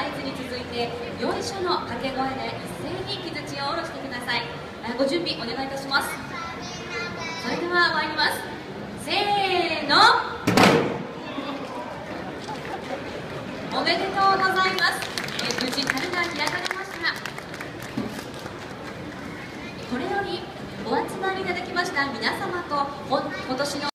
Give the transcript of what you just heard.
合図に続いてよいしょの掛け声で一斉に木槌を下ろしてください。ご準備お願いいたします。それでは参ります。せーの。おめでとうございます。え無事樽が開かれました。これよりお集まりいただきました皆様と今年の